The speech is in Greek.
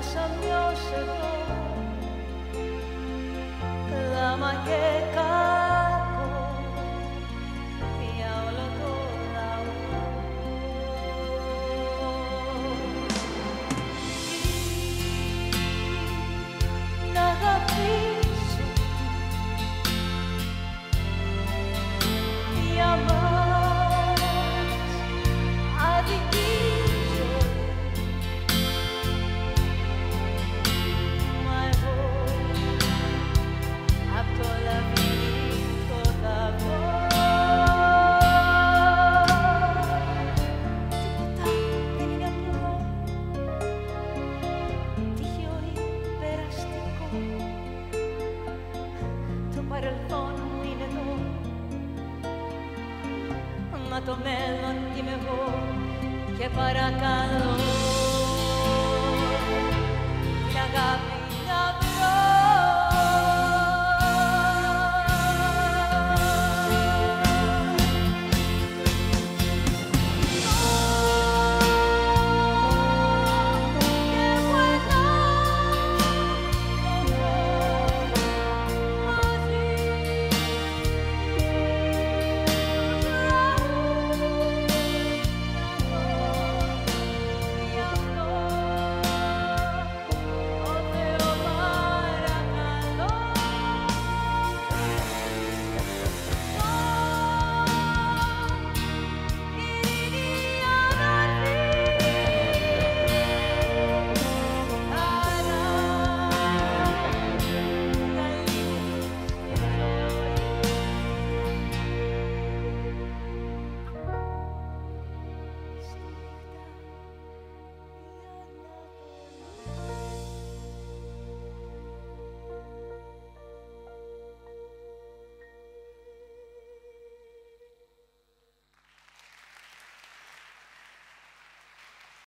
casa mio Señor, clama que παρελθόν μου είναι εδώ. Μα το μέλλον είμαι εγώ και παρακαλώ.